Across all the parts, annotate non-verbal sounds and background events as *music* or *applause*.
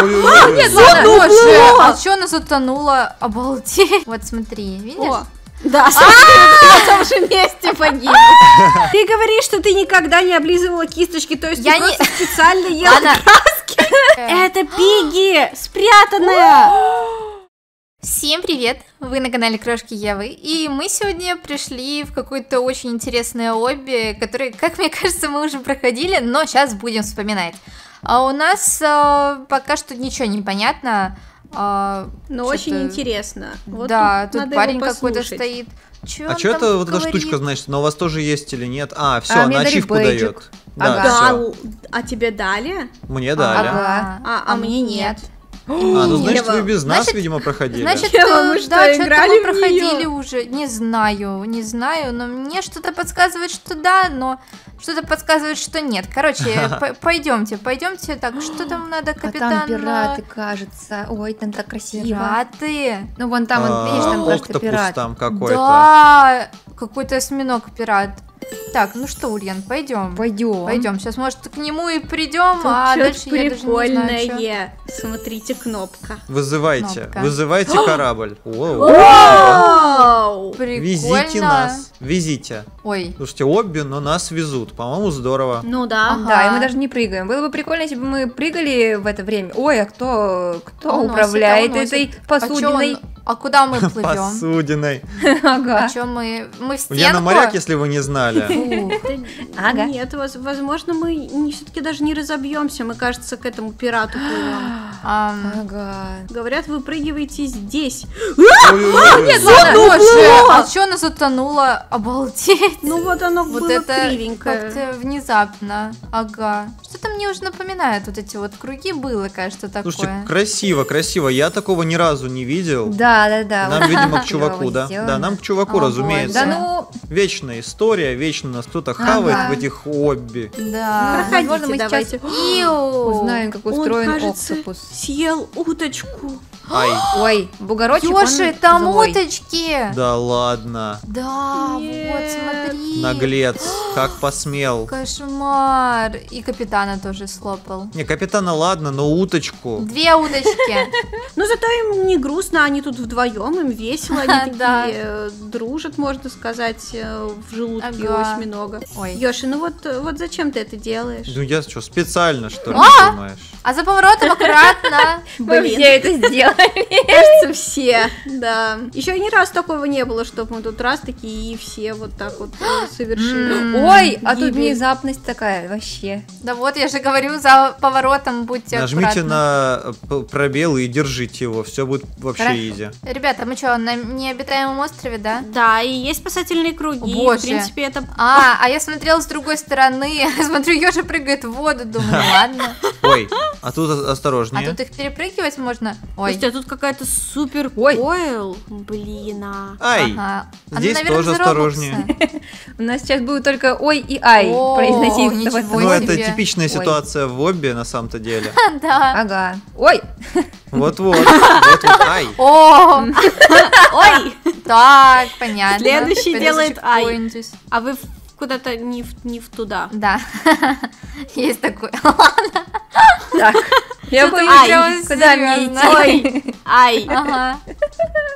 Ой-ой-ой. Нет, Ладно, а что она затонула? Обалдеть. Вот смотри, видишь? Да, на том же месте *laughs* погиб. Ты говоришь, что ты никогда не облизывала кисточки, то есть Я не- специально *laughs* ела Ладно. Э, Это Пигги, *gasps* спрятанная. Всем привет! Вы на канале Крошки Евы, и мы сегодня пришли в какое-то очень интересное обби, которое, как мне кажется, мы уже проходили, но сейчас будем вспоминать. А у нас э, пока что ничего не понятно. а, Но чё-то- очень интересно. Вот да, тут, надо парень какой-то стоит. Чё А что это вот эта штучка, значит, она у вас тоже есть или нет? А, все, А, она ачивку дает. Да, Ага. Да, л- а тебе дали? Мне дали. Ага. А- а мне нет. А, ну *gasps* значит, Ева, вы без нас, значит- видимо, проходили. Значит, Ева, э, мы что, да, что-то играли мы проходили уже. Не знаю, не знаю, но мне что-то подсказывает, что да, но что-то подсказывает, что нет. Короче, *laughs* пойдемте, пойдемте. Так, что там надо, А капитан? там пираты, кажется. Ой, там так красиво. Пираты. Ну, вон там, вон, видишь, там А, кажется, пират. там какой-то. Да, какой-то осьминог пират. Так, ну что, Ульян, пойдем. Пойдем. Пойдем. Сейчас, может, к нему и придем, Тут а дальше я даже не знаю, прикольное. Смотрите, кнопка. Вызывайте, Кнопка. вызывайте корабль. Воу. Вау! Везите Прикольно. нас, везите. Ой, Слушайте, обби, но нас везут. По-моему, здорово. Ну да. Ага. Да, и мы даже не прыгаем. Было бы прикольно, если бы мы прыгали в это время. Ой, а кто, кто уносит, управляет а уносит. этой А, посудиной? он- а куда мы *laughs* плывем? Посудиной. Ага. А что мы? Мы в стенку? Ульяна моряк, если вы не знали. Да Ага. Нет, воз- возможно, мы все-таки даже не разобьемся. Мы, кажется, к этому пирату плывем. Ага. Говорят, выпрыгиваете здесь. Ой-ой-ой. Нет, Ладно, а что она затонула? Обалдеть. Ну вот оно Вот было это кривенькое. как-то внезапно. Ага. Что-то мне уже напоминает вот эти вот круги было, кажется, такое. Слушайте, красиво, красиво. Я такого ни разу не видел. Да, да, да. Нам, видимо, к чуваку, да? Да, нам к чуваку, разумеется. Да ну, Вечная история, вечно нас кто-то хавает в этих обби. Да. Проходите, мы сейчас давайте. Иу. узнаем, как Он, устроен кажется, октопус. Съел уточку. Ай, Ой, бугорочек, Ёши, он там злой. уточки. да ладно. Да, вот Нет. смотри. Наглец, как посмел. *gasps* Кошмар. И капитана тоже слопал. Не, капитана ладно, но уточку. Две уточки. *laughs* Но зато им не грустно, они тут вдвоем, им весело, они *laughs* такие э, дружат, можно сказать, э, в желудке осьминога. Ой. Ёши, ну вот, вот зачем ты это делаешь? Ну я что, специально что ли, А! думаешь? А за поворотом *laughs* аккуратно. Мы все это сделали. Кажется, все, да. Еще ни раз такого не было, чтобы мы тут раз такие и все вот так вот э, совершили. Ой, а тут внезапность такая, вообще. Да вот, я же говорю, за поворотом будьте Нажмите на э, пробел и держите его, все будет вообще изи. Ребята, мы что, на необитаемом острове, да? Да, и есть спасательные круги. Боже. В принципе, это А, а я смотрела с другой стороны, *laughs* смотрю, Ёжа прыгает в воду, думаю, ладно. *laughs* Ой, а тут о- А осторожнее. тут их перепрыгивать можно? Ой, Слушайте, а тут какая-то супер Ой. койл. Блин, а. Ай, ага. А, здесь наверное, тоже осторожнее. *laughs* У нас сейчас будет только ой и ай. Ой, ну это типичная ситуация в обби на самом-то деле. *laughs* Да. Ага. Ой, *laughs* Вот-вот, вот-вот, ай. О, Ой! так, понятно. Следующий делает ай. А вы куда-то не в, не в туда. Да, есть такой. Так. *laughs* Я прям куда мне идти. Ай! Ага.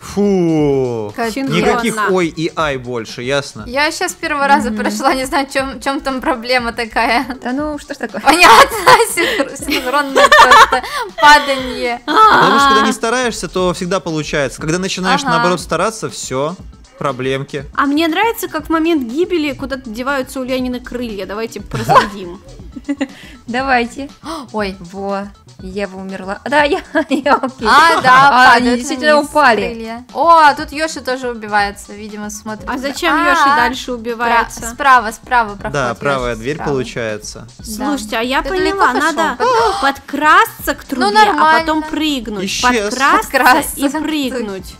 Фу. Никаких ой и ай больше, ясно? Я сейчас первого раза прошла, не знаю, в чем, чем там проблема такая. Да ну, что ж такое? Понятно, *laughs* синхр- синхронное просто падание. Потому что когда не стараешься, то всегда получается. Когда начинаешь наоборот стараться, все, проблемки. А мне нравится, как в момент гибели куда-то деваются у Ленина крылья. Давайте *laughs* проследим. *laughs* Давайте. Ой. Во, Ева умерла. Да, я, *laughs* я окей. А, да, А, они действительно упали. крылья. О, тут Йоши тоже убивается, видимо, смотрит. А зачем А, Йоши дальше пра- убивается? Справа, справа проходит. Да, правая Йоши, дверь справа. получается. Слушайте, а я Ты поняла, надо *gasps* подкрасться к трубе, а нормально. потом прыгнуть. Исчез. Подкрасться Подкрасться и прыгнуть.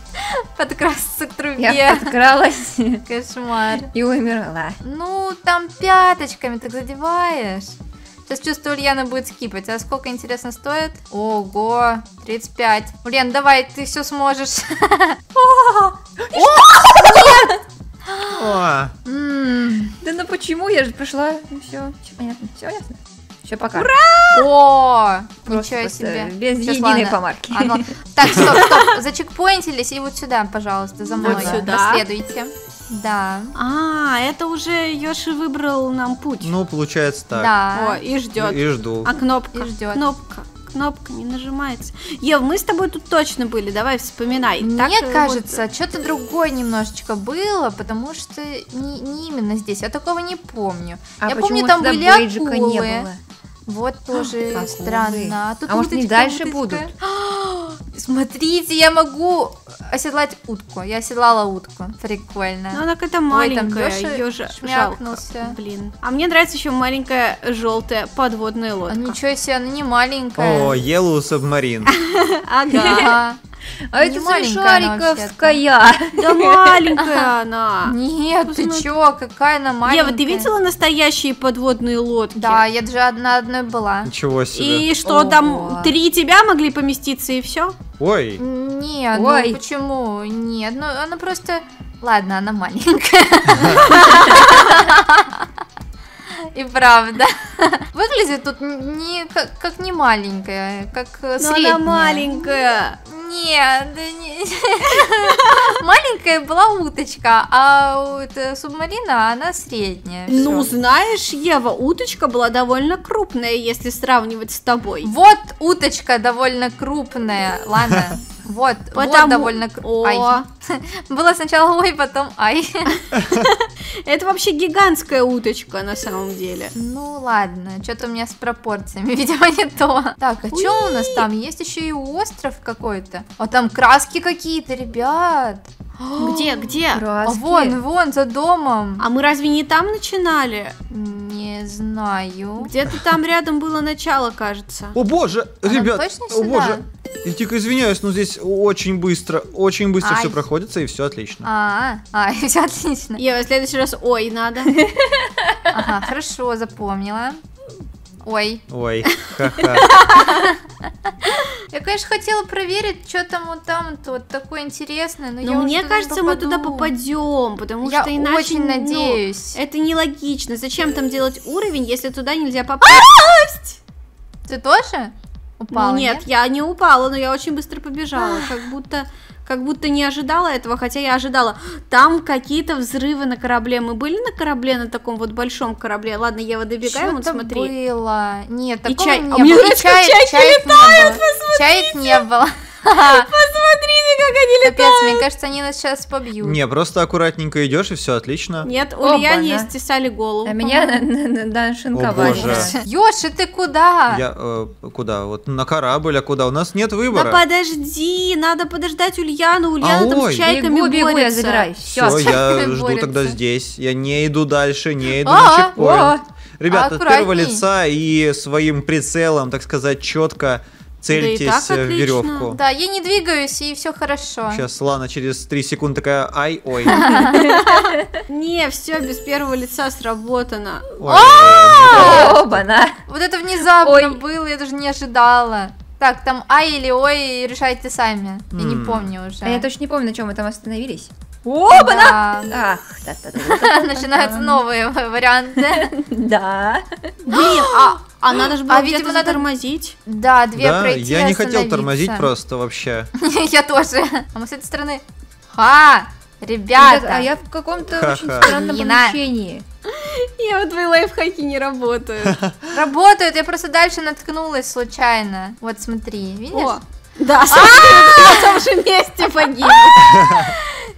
Подкрасться к трубе. Я подкралась Кошмар. и умерла. Ну, там пяточками так задеваешь. Сейчас чувствую, Ульяна будет скипать. А сколько, интересно, стоит? Ого, 35. Ульян, давай, ты все сможешь. *laughs* Да ну почему? Я же пришла. Ну все, понятно, все ясно. Все, пока. О, Просто- ничего просто себе. Без Щас, единой ладно. помарки. Ну, Так, стоп, стоп, зачекпоинтились и вот сюда, пожалуйста, за мной. Вот сюда. Последуйте. Да. А, это уже Йоши выбрал нам путь. Ну, получается так. Да. О, и ждет. И жду. А кнопка? И ждёт. Кнопка. Кнопка не нажимается. Ев, мы с тобой тут точно были, давай вспоминай. Так, Мне э, кажется, что-то другое немножечко было, потому что не, не именно здесь. Я такого не помню. А Я почему помню, там были акулы. не было? Вот тоже Акулы. странно. А, тут А может, уточка, дальше будут? *gasps* Смотрите, я могу оседлать утку. Я оседлала утку. Прикольно. Ну, она какая-то Ой, там маленькая, ее же жалко. Блин. А мне нравится еще маленькая желтая подводная А лодка. ничего себе, она не маленькая. О, Yellow Submarine. *laughs* Ага. А Не это маленькая смешариковская. Да маленькая она. Нет, ты чё, какая она маленькая. Ева, ты видела настоящие подводные лодки? Да, я даже од- на одной была. Ничего себе. И что, там три тебя могли поместиться и все? Ой, Не, Ой. ну почему? Нет, ну она просто... Ладно, она маленькая. И правда. Выглядит тут не как, как не маленькая, как э, Но средняя. она маленькая. Нет, да не... *laughs* Маленькая была уточка, а вот э, субмарина, она средняя. Ну, Всё. знаешь, Ева, уточка была довольно крупная, если сравнивать с тобой. Вот уточка довольно крупная, ладно. *laughs* Вот, вот Потому- довольно кр- О, Ай. *laughs* Было сначала ой, потом ай. *laughs* это вообще гигантская уточка на самом деле. Ну ладно, что-то у меня с пропорциями, *laughs* видимо, не то. Так, а что у нас там? Есть еще и остров какой-то. А там краски какие-то, ребят. Где, где? А *gasps* Краски. вон, вон, за домом. А мы разве не там начинали? Не знаю. Где-то там рядом было начало, кажется. о боже, Она ребят, точно о сюда? боже. Я дико извиняюсь, но здесь очень быстро, очень быстро Ай. все проходится и все отлично. А, а, *laughs* все отлично. Ева, в следующий раз ой надо. Ага, хорошо, запомнила. Ой, Ой, ха-ха. я, конечно, хотела проверить, что там вот там вот такое интересное, но, я Но уже мне туда не кажется, мы туда попадем, потому Я что иначе очень ну, надеюсь. это нелогично. Зачем там делать уровень, если туда нельзя попасть? Ты тоже упала? ну нет, я не упала, но я очень быстро побежала, как будто как будто не ожидала этого, хотя я ожидала. Там какие-то взрывы на корабле. Мы были на корабле, на таком вот большом корабле. Ладно, Ева, добегаем, вот смотри. было. Нет, И такого чай- не а было. мне И нравится, чаек летают, не было. Чаек не было. Посмотрите, как они Капец, мне кажется, они нас сейчас побьют. Не, просто аккуратненько идешь и все отлично. Нет, у. Ульяне стесали голову. А меня. О, боже. *laughs* Ёши, ты куда? Я э, куда? Вот на корабль, а куда? У нас нет Да выбора. подожди, надо подождать Ульяну. Ульяна там ой. с чайками Бегу, бегу, я забираюсь. Все, Все. я жду тогда здесь. Я не иду дальше, не иду А, на чекпоинт. Ребята, от первого лица и своим прицелом, так сказать, четко цельтесь э, в веревку. Да, я не двигаюсь, и все хорошо. Сейчас Лана через 3 секунды такая, ай, ой. *laughs* Не, все без первого лица сработано. Оба-на. Вот это внезапно было, я даже не ожидала. Так, там ай или ой, решайте сами. Я не помню уже. А я точно не помню, на чем мы там остановились. Да. Ах, да-да-да. *laughs* Начинаются новые варианты. *laughs* Да. Блин, а, а надо же было А, видимо, надо- затормозить. Да, две Да, пройти я не хотел тормозить просто вообще. *laughs* Я тоже. А мы с этой стороны. Ха! Ребята, а я в каком-то очень странном помещении. Я вот твои лайфхаки не работают. Работают, я просто дальше наткнулась случайно. Вот смотри, видишь? Да, на том же месте погиб.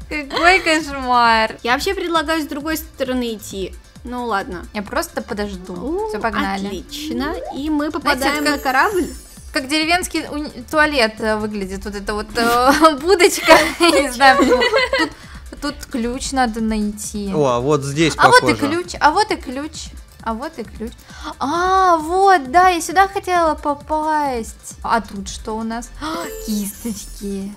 Какой кошмар. Я вообще предлагаю с другой стороны идти. Ну ладно. Я просто подожду. Все, погнали. Отлично. И мы попадаем это на корабль. Как деревенский туалет э, выглядит, вот эта вот э, *laughs* будочка. Я не знаю, почему. Тут, тут ключ надо найти. О, а вот здесь А вот и ключ, а вот и ключ. А вот и ключ. А, вот, да, я сюда хотела попасть. А тут что у нас? А, *gasps* Кисточки.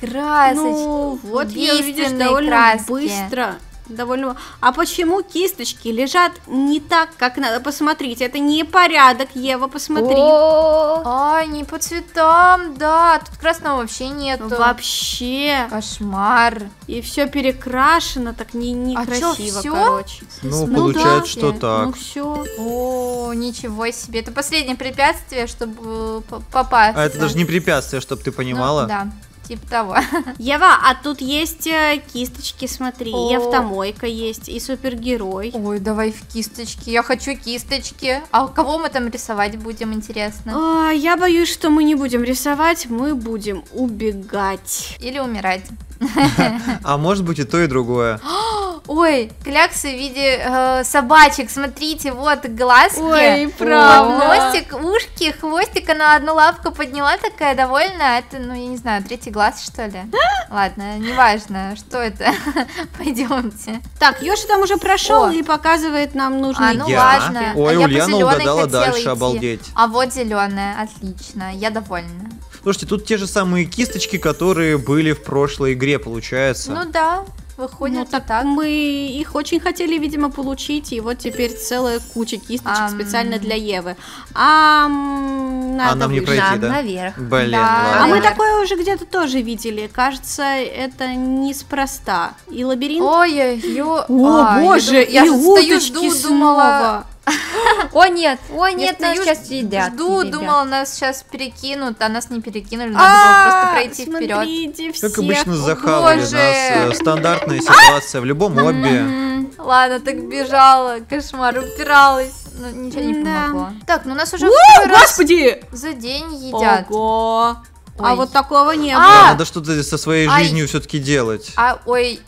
Красочки. Ну, вот я, видишь, довольно краски. быстро довольно... А почему кисточки лежат не так, как надо? Посмотрите, это не порядок, Ева, посмотри. О, Ай, не по цветам, да, тут красного вообще нету. Вообще. Кошмар. И все перекрашено, так не, А чё, некрасиво, всё? короче. Ну, Ну получается, да. что так. Ну все. О, ничего себе. Это последнее препятствие, чтобы э, попасть. А это даже не препятствие, чтобы ты понимала. Ну, да, типа того. *laughs* Ева, а тут есть э, кисточки, смотри, и О. автомойка есть, и супергерой. Ой, давай в кисточки. Я хочу кисточки. А кого мы там рисовать будем, интересно? А, я боюсь, что мы не будем рисовать, мы будем убегать. Или умирать? *laughs* А может быть и то, и другое. *gasps* Ой, кляксы в виде э, собачек. Смотрите, вот глазки. Ой, правда. Носик, ушки, хвостик, она одну лапку подняла, такая довольная. Это, ну, я не знаю, третий глаз, что ли? *gasps* Ладно, неважно, что это. *laughs* Пойдемте. Так, Ёша там уже прошел О. и показывает нам нужные А, ну Я? ладно. Ой, а я Ульяна угадала дальше, идти. обалдеть. А вот зеленая, отлично, я довольна. Слушайте, тут те же самые кисточки, которые были в прошлой игре, получается. Ну да, выходит Ну так, так. мы их очень хотели, видимо, получить, и вот теперь целая куча кисточек Ам. специально для Евы. А надо А нам не пройти, да? наверх. Блин, Да. А ладно. мы Наверх. такое уже где-то тоже видели. Кажется, это неспроста. И лабиринт. Ой-ой-ой. О, а, я боже, дум- я и уточки жду, думала, *laughs* О, нет, о, нет, нас сейчас едят. Жду, думала, нас сейчас перекинут, а нас не перекинули, надо было просто пройти вперед. Как обычно захавали нас. э, Стандартная ситуация в любом обби. Ладно, так бежала, кошмар, упиралась. Ну, ничего не помогло. Так, ну нас уже второй раз господи! за день едят. Ого! А вот такого не А! было. Надо что-то со своей жизнью все-таки делать. А, ой,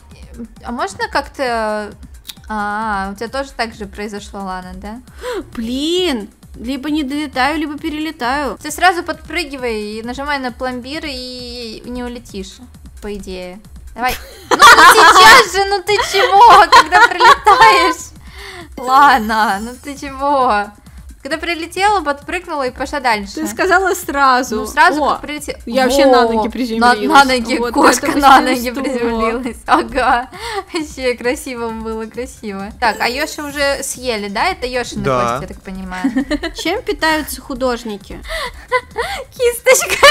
а можно как-то... А, у тебя тоже так же произошло, Лана, да? *gasps* Блин! Либо не долетаю, либо перелетаю. Ты сразу подпрыгивай и нажимай на пломбир и не улетишь, по идее. Давай. *laughs* Ну, ну сейчас же, ну ты чего, когда прилетаешь? *laughs* Ладно, ну ты чего? Когда прилетела, подпрыгнула и пошла дальше. Ты сказала сразу. Ну, сразу О, как прилетела. я вообще на ноги приземлилась. На, на ноги, Вот кошка на ноги приземлилась. Ага. Вообще красиво было, красиво. Так, а Йоши уже съели, да? Это Йоши на Да. кость, я так понимаю. Чем питаются художники? *laughs* Кисточка.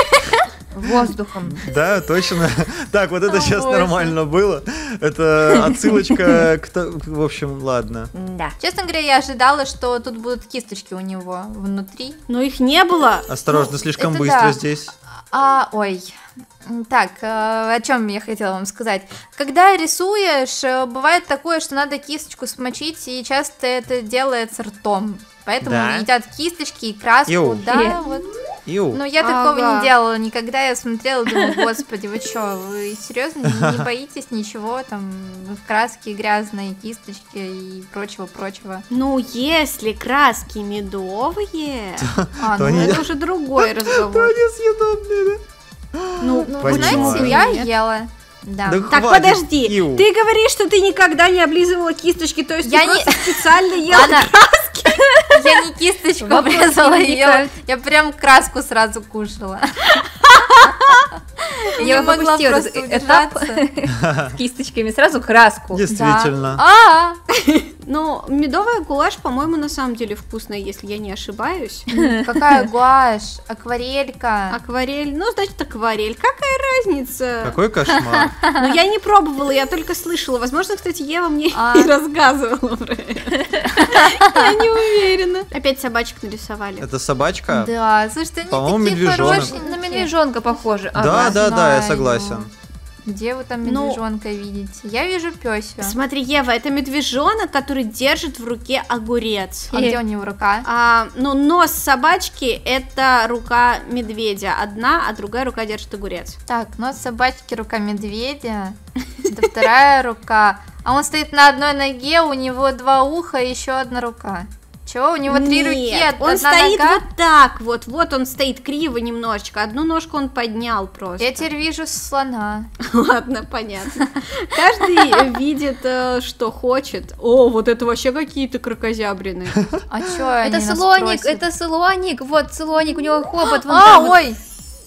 Воздухом. Да, точно. Так, вот это сейчас нормально было. Это отсылочка к... В общем, ладно. Да. Честно говоря, я ожидала, что тут будут кисточки у него внутри. Но их не было. Осторожно, слишком это быстро здесь. А, ой. Так, э, о чем я хотела вам сказать. Когда рисуешь, э, бывает такое, что надо кисточку смочить, и часто это делается ртом. Поэтому Да? едят кисточки и краску, Иу. да, вот. Иу. Но я такого Ага. не делала никогда. Я смотрела, думаю, господи, вы что, вы серьезно не *laughs* боитесь ничего, там, краски грязные, кисточки и прочего-прочего? Ну, если краски медовые, А, То ну, они- это уже другой *laughs* разговор. несъедобные, Ну, ну, вы Понимаю. знаете, я ела. Да. Да Так, хватит, подожди, Иу. ты говоришь, что ты никогда не облизывала кисточки, то есть Я ты не- специально *laughs* ела Ладно. Я не кисточку обрезала, не я, прям краску сразу кушала. *laughs* Я не могла просто этап *laughs* с кисточками. Сразу краску. Действительно. А, Ну, медовая гуашь, по-моему, на самом деле вкусная, если я не ошибаюсь. *laughs* какая гуашь, акварелька. Акварель, ну, значит, акварель. Какая разница? Какой кошмар. *laughs* Ну, я не пробовала, я только слышала. Возможно, кстати, Ева мне А. и *laughs* рассказывала про это. Я не уверена. Опять собачек нарисовали. Это собачка? Да, слушайте, они такие хорошие. На медвежонка похоже. Да, да, да, я согласен. Где вы там Ну, медвежонка видите? Я вижу пёсю. Смотри, Ева, это медвежонок, который держит в руке огурец. А где у него рука? А, ну, нос собачки это рука медведя одна, а другая рука держит огурец. Так, нос собачки, рука медведя. Это *laughs* вторая рука. А он стоит на одной ноге, у него два уха и еще одна рука. Чего? У него три руки, Нет, од- он одна стоит нога? вот так вот, вот он стоит криво немножечко, одну ножку он поднял просто. Я теперь вижу слона. *laughs* Ладно, понятно. Каждый видит, э, что хочет. О, вот это вообще какие-то крокозябрины. А чё Это слоник, это слоник. Вот слоник, у него хобот вон А, ой!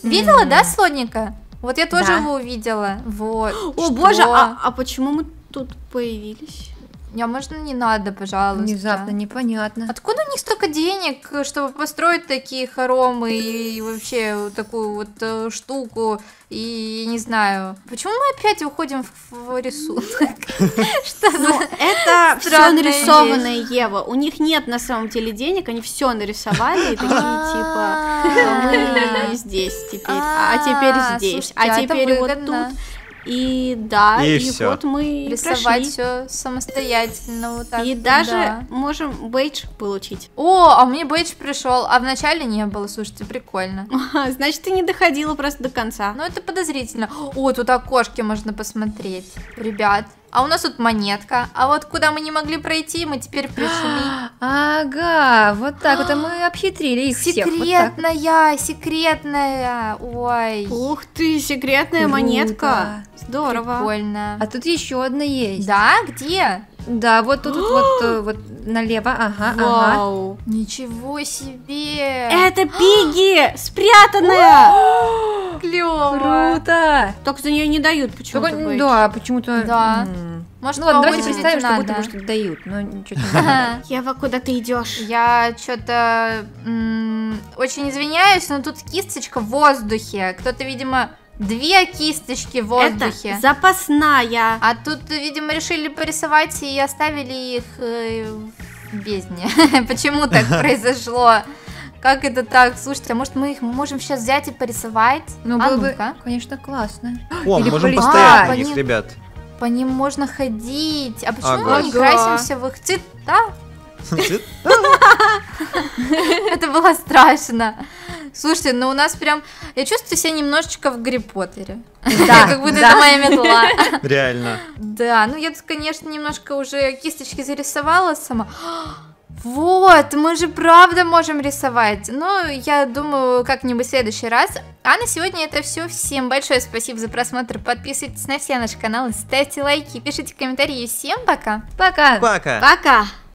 Видела, да, слоника? Вот я тоже его увидела. Вот. О, боже, а, а почему мы тут появились? А можно не надо, пожалуйста? Внезапно, непонятно. Откуда у них столько денег, чтобы построить такие хоромы и вообще такую вот э, штуку? И не знаю, почему мы опять уходим в, в рисунок? *laughs* Что за... Ну, это все нарисованное, Ева. У них нет на самом деле денег, они все нарисовали и такие типа А. мы здесь теперь, а теперь здесь, слушайте, а теперь вот тут. И да, И и, вот мы Рисовать прошли. все самостоятельно вот так. И даже да. можем бейдж получить. О, а мне бейдж пришел, а в начале не было, слушайте, прикольно. *laughs* Значит, ты не доходила просто до конца. Ну это подозрительно. О, тут окошки можно посмотреть. Ребят, а у нас тут монетка. А вот куда мы не могли пройти, мы теперь пришли. *gasps* Ага, вот так вот, а мы *gasps* обхитрили их всех. вот. Секретная, секретная. Ой, Ух ты, секретная Круто. монетка. Здорово. прикольно. А тут еще одна есть. Да, где? Да, вот тут вот, вот, э, вот налево, ага, ага. Вау. Ничего себе! Это Пиги! Спрятанная! *gasps* клево. Круто! Только за нее не дают почему-то да, почему-то... Да. Может, Ну ладно, давайте представим, что будто бы что-то дают, но ничего не *laughs* надо. Ева, куда ты идешь? Я что-то очень извиняюсь, но тут кисточка в воздухе. Кто-то, видимо, две кисточки в воздухе. Это запасная. А тут, видимо, решили порисовать и оставили их э, в бездне. *laughs* Почему так *laughs* произошло? Как это так? Слушайте, а может мы их можем сейчас взять и порисовать? Ну, а было бы, конечно, классно. О, Или можем постоять А, на них, ребят. По ним можно ходить. А почему мы не красимся в их цвета? *laughs* Цвет- Это было страшно. Слушайте, ну у нас прям... Я чувствую себя немножечко в Гарри Поттере. Да, *laughs* Как будто это моя метла. *laughs* Реально. Да, ну я тут, конечно, немножко уже кисточки зарисовала сама. *gasps* Вот, мы же правда можем рисовать. Ну, я думаю, как-нибудь в следующий раз. А на сегодня это все. Всем большое спасибо за просмотр. Подписывайтесь на все наши каналы, ставьте лайки, пишите комментарии. Всем пока! Пока! Пока. Пока.